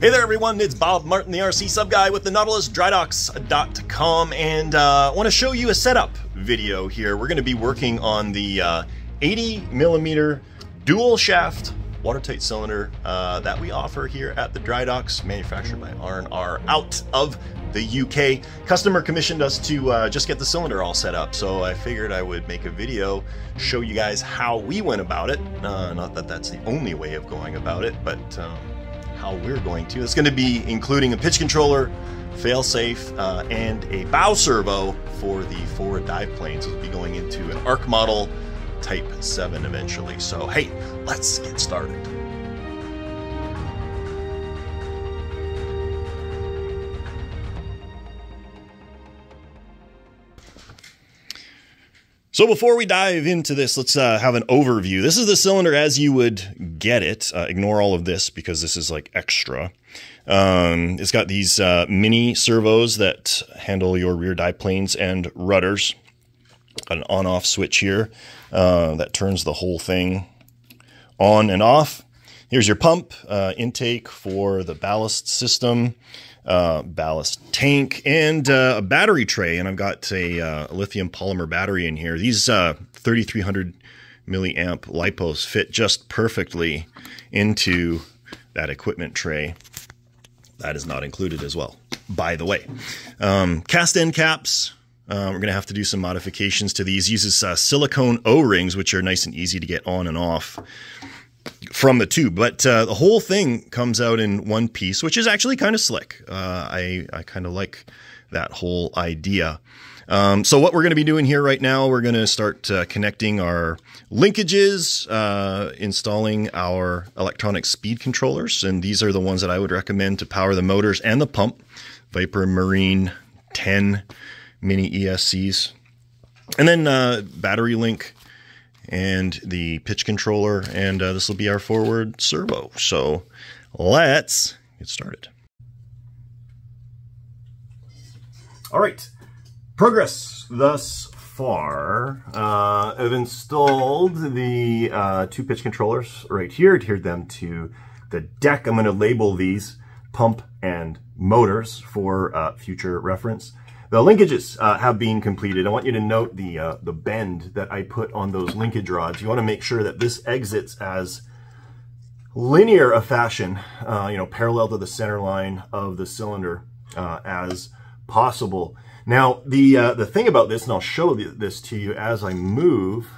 Hey there, everyone. It's Bob Martin, the RC sub guy with the NautilusDryDocks.com, and uh, I want to show you a setup video here. We're going to be working on the uh, 80 millimeter dual shaft watertight cylinder uh, that we offer here at the Dry Docks, manufactured by R&R out of the UK. Customer commissioned us to uh, just get the cylinder all set up, so I figured I would make a video, show you guys how we went about it. Uh, not that that's the only way of going about it, but um, how we're going to. It's going to be including a pitch controller, failsafe, uh, and a bow servo for the forward dive planes. We'll be going into an Arkmodel Type 7 eventually. So, hey, let's get started. So before we dive into this, let's uh, have an overview. This is the cylinder as you would get it. Uh, ignore all of this because this is like extra. Um, it's got these uh, mini servos that handle your rear dive planes and rudders. Got an on-off switch here uh, that turns the whole thing on and off. Here's your pump uh, intake for the ballast system uh, ballast tank, and uh, a battery tray. And I've got a, uh, lithium polymer battery in here. These uh, 3300 milliamp lipos fit just perfectly into that equipment tray. That is not included as well, by the way. Um, cast end caps. Uh, we're going to have to do some modifications to these. Uses uh, silicone O-rings, which are nice and easy to get on and off from the tube. But uh, the whole thing comes out in one piece, which is actually kind of slick. Uh, I, I kind of like that whole idea. Um, so what we're going to be doing here right now, we're going to start uh, connecting our linkages, uh, installing our electronic speed controllers. And these are the ones that I would recommend to power the motors and the pump. Viper Marine 10 mini ESCs. And then uh, battery link and the pitch controller, and uh, this will be our forward servo. So let's get started. All right, progress thus far. Uh, I've installed the uh, two pitch controllers right here, adhered them to the deck. I'm going to label these pump and motors for uh, future reference. The linkages uh, have been completed. I want you to note the, uh, the bend that I put on those linkage rods. You want to make sure that this exits as linear a fashion, uh, you know, parallel to the center line of the cylinder uh, as possible. Now, the, uh, the thing about this, and I'll show this to you as I move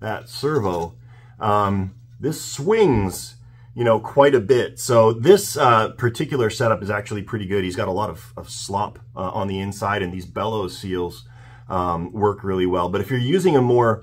that servo, um, this swings you know, quite a bit. So this uh, particular setup is actually pretty good. He's got a lot of, of slop uh, on the inside and these bellows seals um, work really well. But if you're using a more,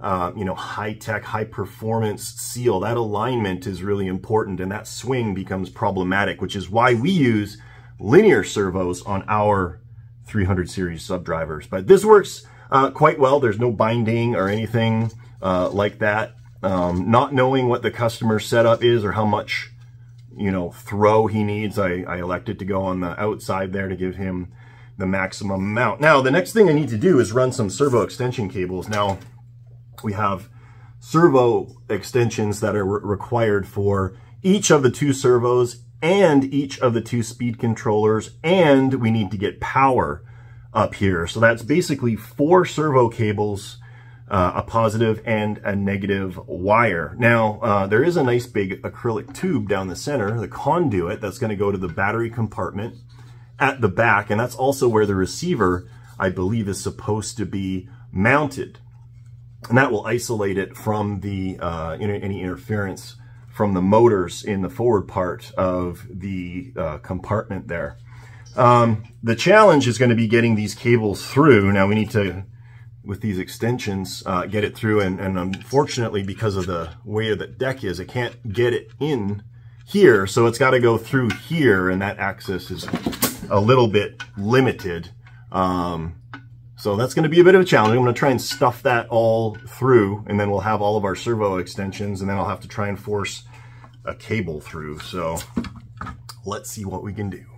uh, you know, high-tech, high-performance seal, that alignment is really important and that swing becomes problematic, which is why we use linear servos on our 300 series subdrivers. But this works uh, quite well. There's no binding or anything uh, like that. Um, not knowing what the customer setup is or how much, you know, throw he needs, I, I elected to go on the outside there to give him the maximum amount. Now, the next thing I need to do is run some servo extension cables. Now, we have servo extensions that are re required for each of the two servos and each of the two speed controllers, and we need to get power up here. So that's basically four servo cables uh, a positive and a negative wire. Now, uh, there is a nice big acrylic tube down the center, the conduit that's going to go to the battery compartment at the back, and that's also where the receiver, I believe, is supposed to be mounted. And that will isolate it from the uh, any interference from the motors in the forward part of the uh, compartment there. Um, the challenge is going to be getting these cables through. Now we need to with these extensions, uh, get it through. And, and unfortunately, because of the way the deck is, I can't get it in here. So it's got to go through here, and that access is a little bit limited. Um, so that's going to be a bit of a challenge. I'm going to try and stuff that all through, and then we'll have all of our servo extensions, and then I'll have to try and force a cable through. So let's see what we can do.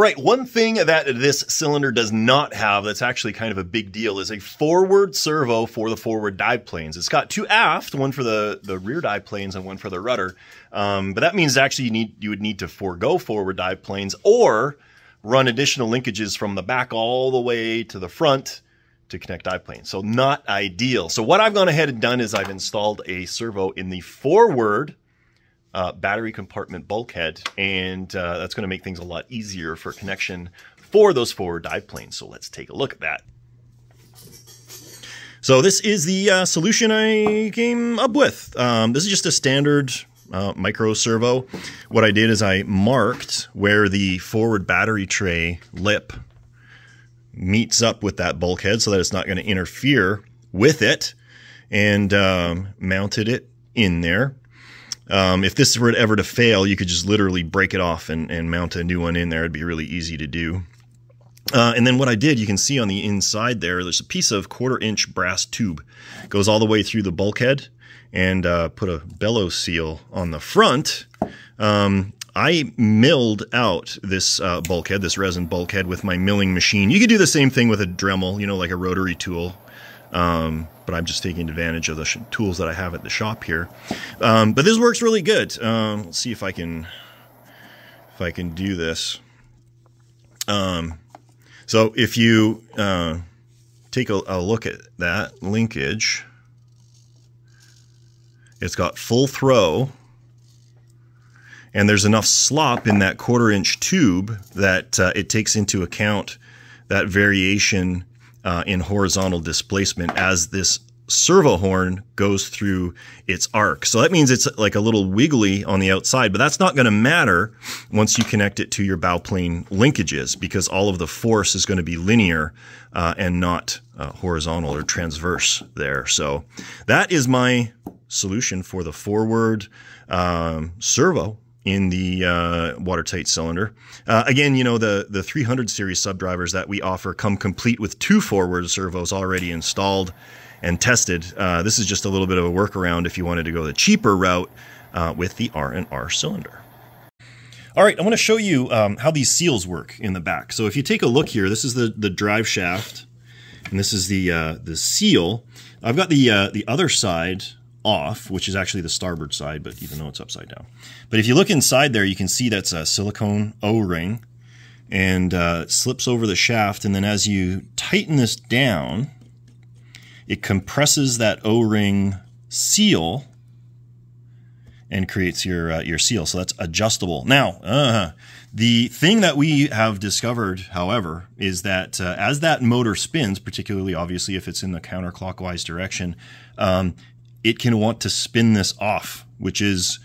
All right, one thing that this cylinder does not have that's actually kind of a big deal is a forward servo for the forward dive planes. It's got two aft, one for the, the rear dive planes and one for the rudder. Um, but that means actually you need you would need to forego forward dive planes or run additional linkages from the back all the way to the front to connect dive planes. So not ideal. So what I've gone ahead and done is I've installed a servo in the forward uh, battery compartment bulkhead, and uh, that's going to make things a lot easier for connection for those forward dive planes. So let's take a look at that. So this is the uh, solution I came up with. Um, this is just a standard uh, micro servo. What I did is I marked where the forward battery tray lip meets up with that bulkhead so that it's not going to interfere with it and um, mounted it in there. Um, if this were ever to fail, you could just literally break it off and, and mount a new one in there. It'd be really easy to do. Uh, and then what I did, you can see on the inside there, there's a piece of quarter inch brass tube. Goes all the way through the bulkhead and uh, put a bellows seal on the front. Um, I milled out this uh, bulkhead, this resin bulkhead with my milling machine. You could do the same thing with a Dremel, you know, like a rotary tool. Um, but I'm just taking advantage of the tools that I have at the shop here. Um, but this works really good. Um, let's see if I can if I can do this. Um, so if you uh, take a, a look at that linkage, it's got full throw and there's enough slop in that quarter inch tube that uh, it takes into account that variation uh, in horizontal displacement as this servo horn goes through its arc. So that means it's like a little wiggly on the outside, but that's not going to matter once you connect it to your bow plane linkages because all of the force is going to be linear uh, and not uh, horizontal or transverse there. So that is my solution for the forward um, servo in the uh, watertight cylinder. Uh, again, you know, the, the 300 series subdrivers that we offer come complete with two forward servos already installed and tested. Uh, this is just a little bit of a workaround if you wanted to go the cheaper route uh, with the R&R cylinder. All right, I want to show you um, how these seals work in the back. So if you take a look here, this is the, the drive shaft, and this is the, uh, the seal. I've got the, uh, the other side off, which is actually the starboard side, but even though it's upside down. But if you look inside there, you can see that's a silicone O-ring and uh, slips over the shaft. And then as you tighten this down, it compresses that O-ring seal and creates your uh, your seal. So that's adjustable. Now, uh, the thing that we have discovered, however, is that uh, as that motor spins, particularly obviously if it's in the counterclockwise direction, um, it can want to spin this off, which is,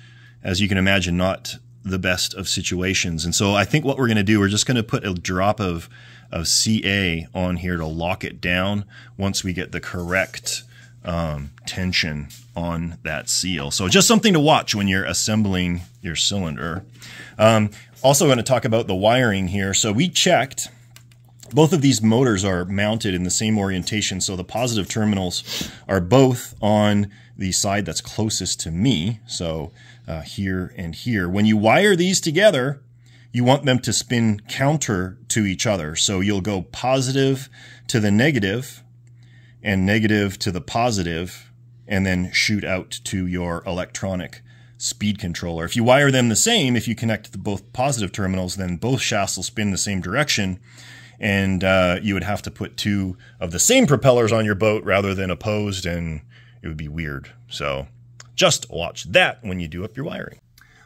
as you can imagine, not the best of situations. And so I think what we're going to do, we're just going to put a drop of, of CA on here to lock it down once we get the correct um, tension on that seal. So just something to watch when you're assembling your cylinder. Um, also going to talk about the wiring here. So we checked both of these motors are mounted in the same orientation, so the positive terminals are both on the side that's closest to me, so uh, here and here. When you wire these together, you want them to spin counter to each other. So you'll go positive to the negative and negative to the positive and then shoot out to your electronic speed controller. If you wire them the same, if you connect both positive terminals, then both shafts will spin the same direction and uh, you would have to put two of the same propellers on your boat rather than opposed and it would be weird. So just watch that when you do up your wiring.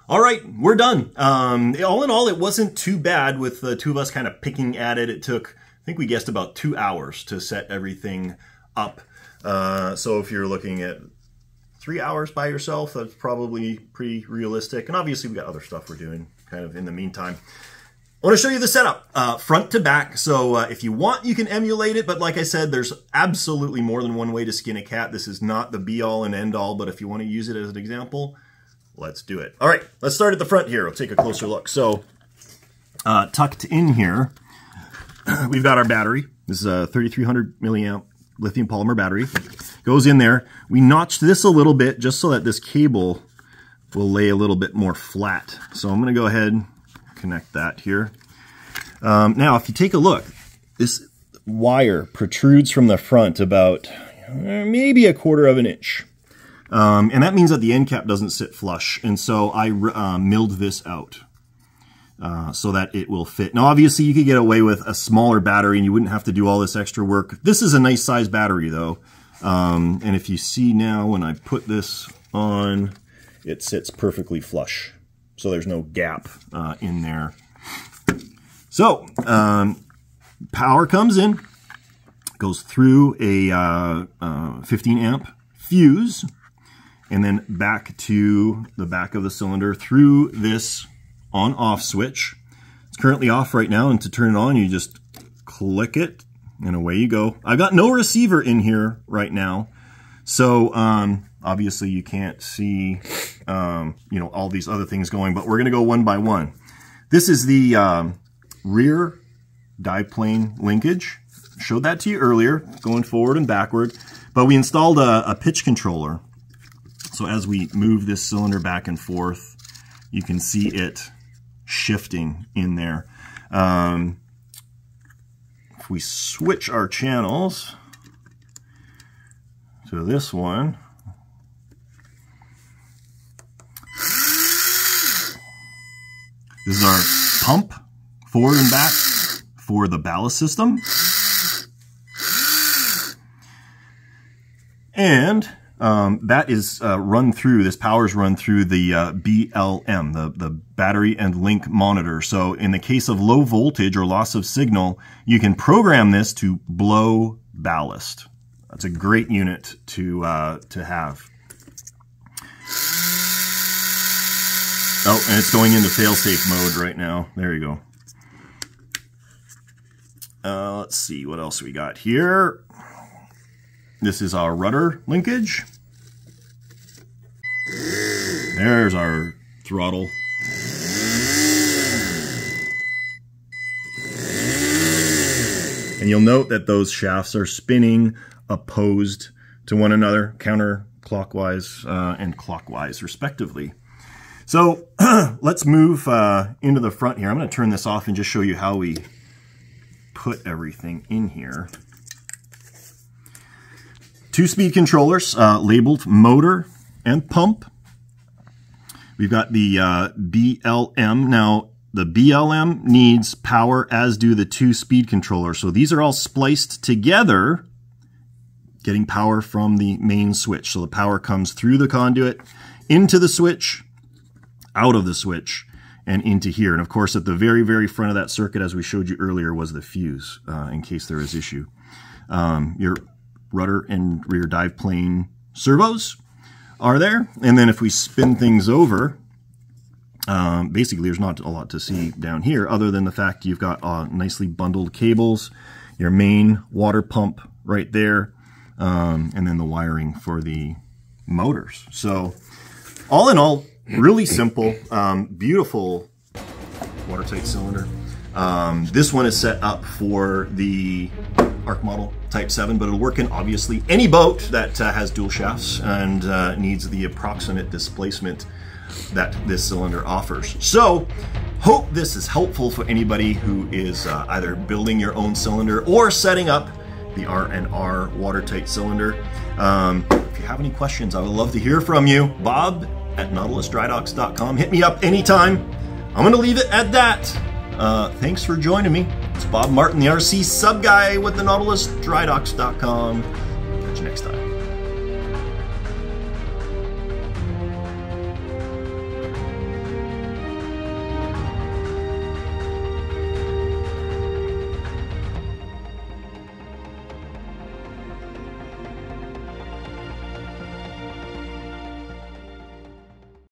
All right, we're done. Um, all in all, it wasn't too bad with the two of us kind of picking at it. It took, I think we guessed about two hours to set everything up. Uh, so if you're looking at three hours by yourself, that's probably pretty realistic. And obviously we got other stuff we're doing kind of in the meantime. I want to show you the setup uh, front to back. So uh, if you want, you can emulate it. But like I said, there's absolutely more than one way to skin a cat. This is not the be all and end all. But if you want to use it as an example, let's do it. All right, let's start at the front here. We'll take a closer look. So uh, tucked in here, we've got our battery. This is a 3300 milliamp lithium polymer battery. Goes in there. We notched this a little bit just so that this cable will lay a little bit more flat. So I'm going to go ahead connect that here. Um, now, if you take a look, this wire protrudes from the front about uh, maybe a quarter of an inch. Um, and that means that the end cap doesn't sit flush. And so I uh, milled this out uh, so that it will fit. Now, obviously, you could get away with a smaller battery and you wouldn't have to do all this extra work. This is a nice size battery, though. Um, and if you see now, when I put this on, it sits perfectly flush so there's no gap uh, in there. So um, power comes in, goes through a uh, uh, 15 amp fuse, and then back to the back of the cylinder through this on-off switch. It's currently off right now, and to turn it on, you just click it, and away you go. I've got no receiver in here right now, so um, obviously you can't see um, you know, all these other things going, but we're going to go one by one. This is the um, rear dive plane linkage. Showed that to you earlier, going forward and backward. But we installed a, a pitch controller. So as we move this cylinder back and forth, you can see it shifting in there. Um, if we switch our channels to this one, This is our pump forward and back for the ballast system. And um, that is uh, run through, this power is run through the uh, BLM, the, the battery and link monitor. So in the case of low voltage or loss of signal, you can program this to blow ballast. That's a great unit to, uh, to have. Oh, and it's going into failsafe mode right now. There you go. Uh, let's see what else we got here. This is our rudder linkage. There's our throttle. And you'll note that those shafts are spinning opposed to one another, counterclockwise uh, and clockwise, respectively. So let's move uh, into the front here. I'm going to turn this off and just show you how we put everything in here. Two speed controllers uh, labeled motor and pump. We've got the uh, BLM. Now, the BLM needs power, as do the two speed controllers. So these are all spliced together, getting power from the main switch. So the power comes through the conduit into the switch, out of the switch and into here. And of course, at the very, very front of that circuit, as we showed you earlier, was the fuse uh, in case there is issue. Um, your rudder and rear dive plane servos are there. And then if we spin things over, um, basically there's not a lot to see down here other than the fact you've got uh, nicely bundled cables, your main water pump right there, um, and then the wiring for the motors. So all in all, Really simple, um, beautiful watertight cylinder. Um, this one is set up for the Arkmodel Type 7, but it'll work in obviously any boat that uh, has dual shafts and uh, needs the approximate displacement that this cylinder offers. So, hope this is helpful for anybody who is uh, either building your own cylinder or setting up the R&R watertight cylinder. Um, if you have any questions, I would love to hear from you. Bob at nautilusdrydocks.com. Hit me up anytime. I'm going to leave it at that. Uh, thanks for joining me. It's Bob Martin, the RC sub guy with the nautilusdrydocks.com. Catch you next time.